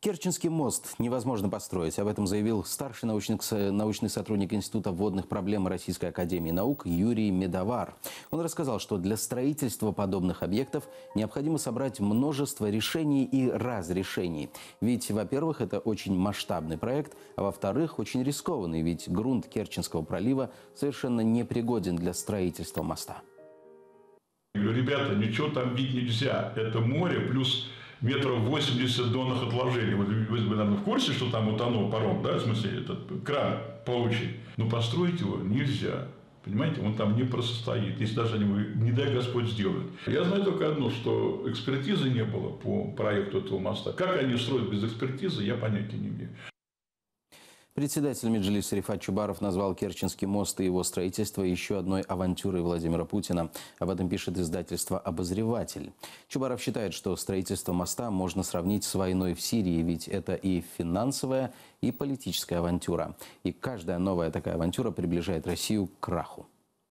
Керченский мост невозможно построить. Об этом заявил старший научный, научный сотрудник Института водных проблем Российской Академии Наук Юрий Медовар. Он рассказал, что для строительства подобных объектов необходимо собрать множество решений и разрешений. Ведь, во-первых, это очень масштабный проект, а во-вторых, очень рискованный, ведь грунт Керченского пролива совершенно непригоден для строительства моста. Ребята, ничего там бить нельзя. Это море плюс метров 80 донных отложений. Вот вы, наверное, в курсе, что там утонул паром, да, в смысле, этот кран паучий. Но построить его нельзя. Понимаете, он там не просостоит, если даже они, не дай Господь, сделают. Я знаю только одно, что экспертизы не было по проекту этого моста. Как они строят без экспертизы, я понятия не имею. Председатель Меджлиса Рифат Чубаров назвал Керченский мост и его строительство еще одной авантюрой Владимира Путина. Об этом пишет издательство «Обозреватель». Чубаров считает, что строительство моста можно сравнить с войной в Сирии, ведь это и финансовая, и политическая авантюра. И каждая новая такая авантюра приближает Россию к краху.